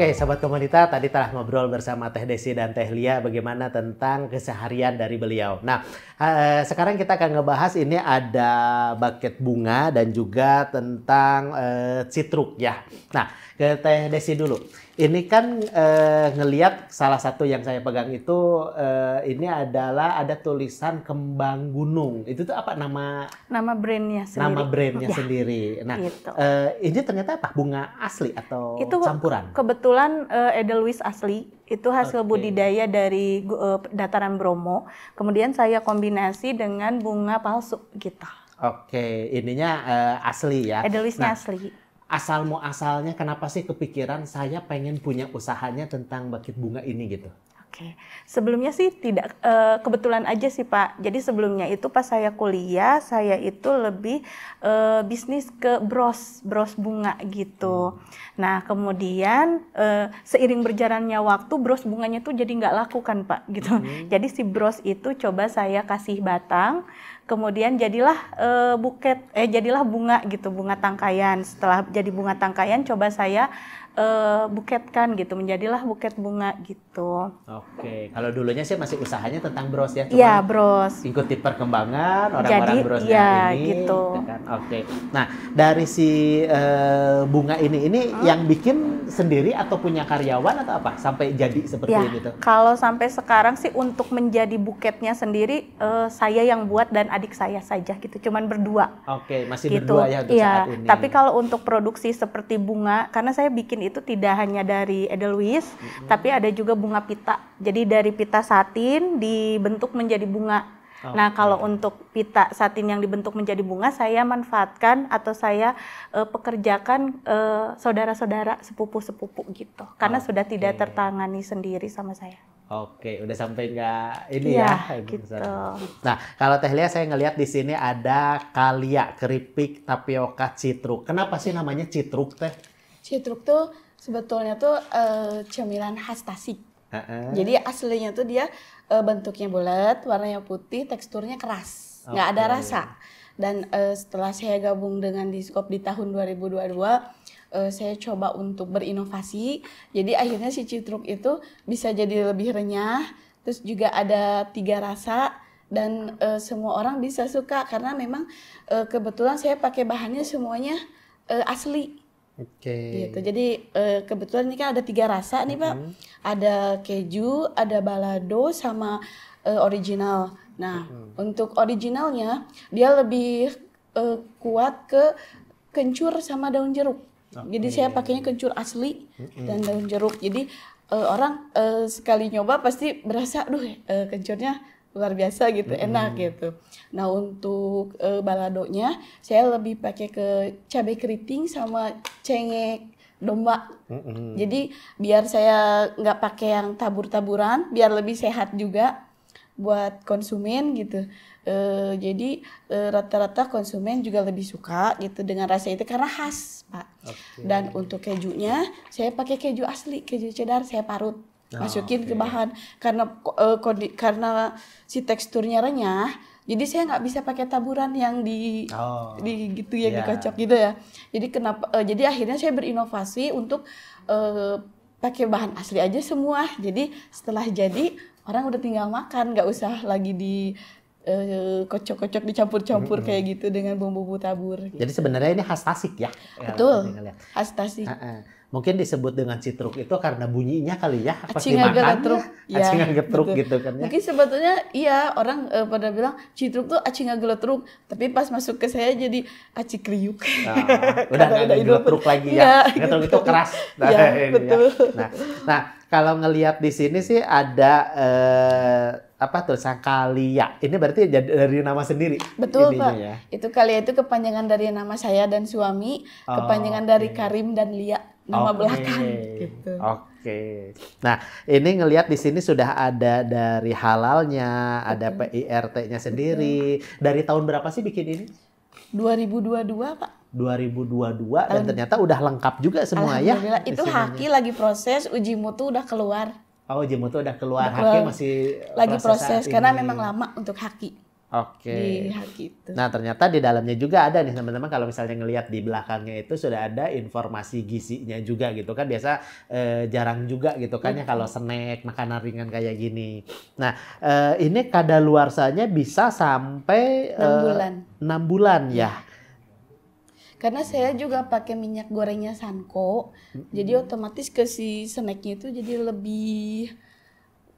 Oke, Sobat Komunita, tadi telah ngobrol bersama Teh Desi dan Teh Lia bagaimana tentang keseharian dari beliau. Nah, eh, sekarang kita akan ngebahas ini ada buket bunga dan juga tentang eh, citruk ya. Nah, ke Teh Desi dulu. Ini kan eh, ngeliat salah satu yang saya pegang itu eh, ini adalah ada tulisan kembang gunung. Itu tuh apa nama Nama brandnya sendiri. nama brandnya Ya, sendiri. Nah, gitu. eh, ini ternyata apa? Bunga asli atau Itu campuran? Kebetulan eh, Edelweiss asli itu hasil Oke. budidaya dari eh, dataran Bromo. Kemudian saya kombinasi dengan bunga palsu gitu. Oke, ininya eh, asli ya. Edelweissnya Nah, asli. asal muasalnya kenapa sih kepikiran saya pengen punya usahanya tentang bakit bunga ini gitu? Oke, sebelumnya sih tidak eh, kebetulan aja sih Pak. Jadi sebelumnya itu pas saya kuliah, saya itu lebih eh, bisnis ke bros, bros bunga gitu. Nah kemudian eh, seiring berjalannya waktu, bros bunganya tuh jadi nggak laku kan Pak gitu. Jadi si bros itu coba saya kasih batang, kemudian jadilah eh, buket, eh jadilah bunga gitu, bunga tangkaian. Setelah jadi bunga tangkaian, coba saya eh, buketkan gitu, menjadilah buket bunga gitu. Oke, kalau dulunya sih masih usahanya tentang bros ya, Iya, bros. ikuti perkembangan orang-orang Jadi, brosnya iya, ini, gitu. kan? Oke, nah dari si eh, bunga ini ini Hmm? yang bikin sendiri atau punya karyawan atau apa sampai jadi seperti Ya, ini tuh? kalau sampai sekarang sih untuk menjadi buketnya sendiri eh, saya yang buat dan adik saya saja gitu, cuman berdua Oke, masih gitu. berdua ya untuk Iya, saat ini. tapi kalau untuk produksi seperti bunga, karena saya bikin itu tidak hanya dari Edelweiss, tapi ada juga bunga pita. Jadi dari pita satin dibentuk menjadi bunga. Nah, Oke. kalau untuk pita satin yang dibentuk menjadi bunga, saya manfaatkan atau saya eh, pekerjakan eh, saudara-saudara sepupu-sepupu gitu, karena sudah tidak tertangani sendiri sama saya. Oke, udah sampai nggak ini Iya, ya. gitu. Nah, kalau Teh Lia saya ngelihat di sini ada kalia, keripik, tapioka, citruk. Kenapa sih namanya citruk Teh? Citruk tuh sebetulnya tuh eh, cemilan khas Tasik. Heeh. Jadi aslinya tuh dia eh, bentuknya bulat, warnanya putih, teksturnya keras, nggak ada Oke. rasa. Dan eh, setelah saya gabung dengan Diskop di tahun 2022, eh, saya coba untuk berinovasi. Jadi akhirnya si citruk itu bisa jadi lebih renyah, terus juga ada tiga rasa dan eh, semua orang bisa suka karena memang eh, kebetulan saya pakai bahannya semuanya eh, asli Oke. gitu. Jadi eh, kebetulan ini kan ada tiga rasa nih pak. Ada keju, ada balado, sama eh, original. Nah untuk originalnya dia lebih eh, kuat ke kencur sama daun jeruk. Jadi saya pakainya kencur asli dan daun jeruk. Jadi eh, orang eh, sekali nyoba pasti berasa, duh eh, kencurnya luar biasa gitu, enak gitu. Nah untuk eh, baladonya saya lebih pakai ke cabai keriting sama cengek domba. Mm-mm. Jadi biar saya nggak pakai yang tabur-taburan, biar lebih sehat juga buat konsumen gitu. Eh, jadi eh, rata-rata konsumen juga lebih suka gitu dengan rasa itu karena khas, Pak. Oke. Dan untuk kejunya saya pakai keju asli, keju cheddar saya parut. Ah, Masukin ke oke. bahan karena ko- eh, kondi- karena si teksturnya renyah, jadi saya nggak bisa pakai taburan yang di Oh. di gitu ya Iya. dikocok gitu ya. Jadi kenapa eh, jadi akhirnya saya berinovasi untuk eh, pakai bahan asli aja semua. Jadi setelah jadi orang udah tinggal makan, nggak usah lagi di eh, kocok-kocok dicampur-campur kayak gitu dengan bumbu-bumbu tabur. gitu. Jadi sebenarnya ini khas Tasik ya? Ya, Betul. Khas Tasik. Heeh. Mungkin disebut dengan citruk itu karena bunyinya kali ya pas Acinga dimakan getruk. ya, acinga getruk betul. gitu kan ya. Mungkin sebetulnya iya orang eh, pada bilang citruk tuh acinga geletruk, tapi pas masuk ke saya jadi aci kriuk. Nah, udah Karena nggak ada getruk lagi Iya, ya. Getruk itu gitu. keras. Iya, ini ya. betul. Nah, nah kalau ngelihat di sini sih ada eh, apa tulisan Kalia. Ini berarti jadi dari nama sendiri. Betul ininya Pak. Ya. Itu kali itu kepanjangan dari nama saya dan suami, kepanjangan dari Oke. Karim dan Lia, nama Oke. belakang gitu. Oke. Nah, ini ngelihat di sini sudah ada dari halalnya, ada PIRT-nya sendiri. Dari tahun berapa sih bikin ini? 2022 Pak. 2022 dan ternyata udah lengkap juga semua ya. Itu haki lagi proses, uji mutu udah keluar. Oh, Jemu tuh udah keluar, Udah haki keluar. masih Lagi proses saat karena memang lama untuk haki. Oke. di itu. Nah ternyata di dalamnya juga ada nih teman-teman kalau misalnya ngelihat di belakangnya itu sudah ada informasi gizinya juga gitu kan biasa eh, jarang juga gitu kan ya kalau snack makanan ringan kayak gini. Nah eh, ini kadaluarsanya bisa sampai Enam eh, bulan. enam bulan ya. Karena saya juga pakai minyak gorengnya Sanko, jadi otomatis ke si snacknya itu jadi lebih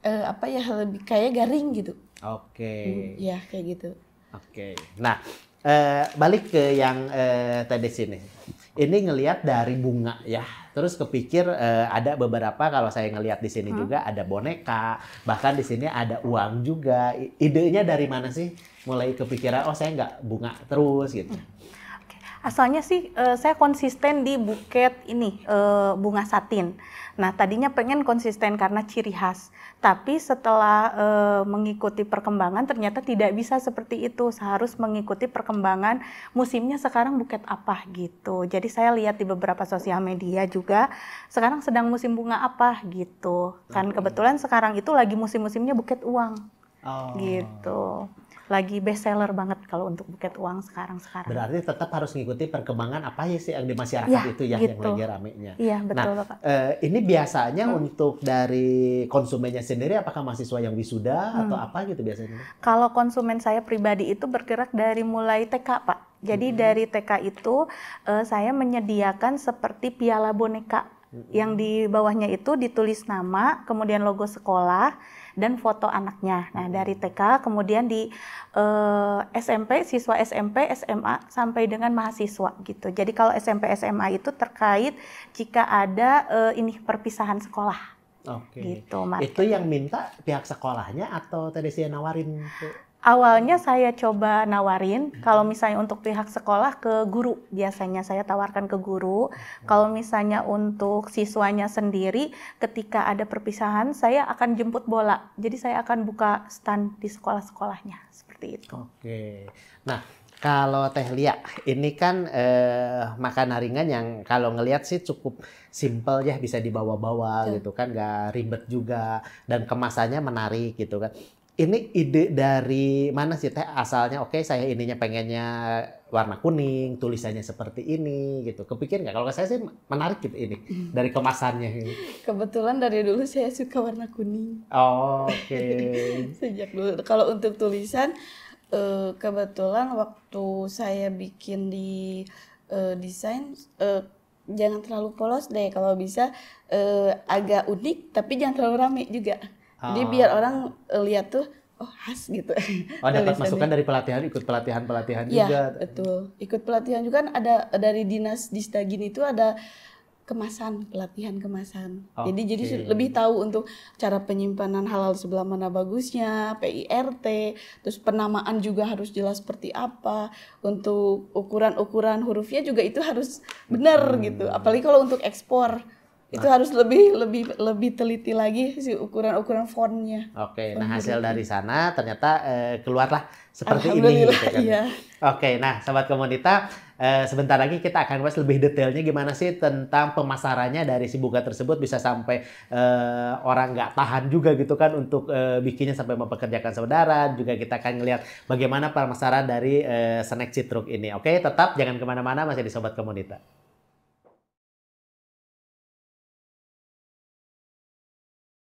eh, apa ya lebih kayak garing gitu. Oke. Ya kayak gitu. Oke. Nah, eh, balik ke yang eh, tadi sini. Ini ngelihat dari bunga ya. Terus kepikir eh, ada beberapa kalau saya ngelihat di sini juga ada boneka, bahkan di sini ada uang juga. Idenya dari mana sih? Mulai kepikiran oh saya nggak bunga terus gitu. Asalnya sih eh, saya konsisten di buket ini eh, bunga satin. Nah tadinya pengen konsisten karena ciri khas, tapi setelah eh, mengikuti perkembangan ternyata tidak bisa seperti itu. Harus mengikuti perkembangan musimnya sekarang buket apa gitu. Jadi saya lihat di beberapa sosial media juga sekarang sedang musim bunga apa gitu. Kan kebetulan sekarang itu lagi musim-musimnya buket uang Oh. gitu. Lagi best seller banget kalau untuk buket uang sekarang-sekarang. Berarti tetap harus ngikuti perkembangan apa ya sih yang di masyarakat Ya, itu ya yang gitu. lagi ramenya. Iya betul Bapak. Eh, ini biasanya Hmm. untuk dari konsumennya sendiri apakah mahasiswa yang wisuda atau Hmm. apa gitu biasanya? Kalau konsumen saya pribadi itu bergerak dari mulai TK, Pak. Jadi dari TK itu eh, saya menyediakan seperti piala boneka yang di bawahnya itu ditulis nama, kemudian logo sekolah dan foto anaknya. Nah, dari TK kemudian di eh, SMP, siswa SMP, SMA sampai dengan mahasiswa gitu. Jadi kalau SMP, SMA itu terkait jika ada eh, ini perpisahan sekolah Oke. gitu. Itu yang minta pihak sekolahnya atau tadi saya nawarin Awalnya saya coba nawarin, kalau misalnya untuk pihak sekolah ke guru, biasanya saya tawarkan ke guru. Kalau misalnya untuk siswanya sendiri, ketika ada perpisahan, saya akan jemput bola. Jadi saya akan buka stand di sekolah-sekolahnya, seperti itu. Oke. Nah, kalau Teh Lia, ini kan eh, makanan ringan yang kalau ngelihat sih cukup simple ya, bisa dibawa-bawa gitu kan, nggak ribet juga dan kemasannya menarik gitu kan. Ini ide dari mana sih Teh? Asalnya oke saya ininya pengennya warna kuning, tulisannya seperti ini gitu. Kepikir nggak? Kalau saya sih menarik gitu ini dari kemasannya. gitu. Kebetulan dari dulu saya suka warna kuning. Oke. Sejak dulu. Kalau untuk tulisan, eh, kebetulan waktu saya bikin di eh, desain, eh, jangan terlalu polos deh. Kalau bisa agak unik, tapi jangan terlalu rame juga. Jadi Ah. biar orang eh, lihat tuh, oh khas gitu. Oh dapat masukan dari pelatihan, ikut pelatihan-pelatihan Iya, juga. betul. Ikut pelatihan juga kan ada dari dinas Disdagin itu ada kemasan, pelatihan kemasan. Jadi jadi su- lebih tahu untuk cara penyimpanan halal sebelah mana bagusnya, PIRT, terus penamaan juga harus jelas seperti apa. Untuk ukuran-ukuran hurufnya juga itu harus benar Hmm. gitu. Apalagi kalau untuk ekspor itu harus lebih lebih lebih teliti lagi si ukuran-ukuran fontnya. Oke, nah hasil dari sana ternyata eh, keluarlah seperti ini gitu kan. iya. Oke, nah sahabat komunita, eh, sebentar lagi kita akan bahas lebih detailnya gimana sih tentang pemasarannya dari si buka tersebut bisa sampai eh, orang nggak tahan juga gitu kan untuk eh, bikinnya sampai mempekerjakan saudara. Juga kita akan ngelihat bagaimana pemasaran dari eh, snack citruk ini. Oke, tetap jangan ke mana-mana masih di sobat komunita.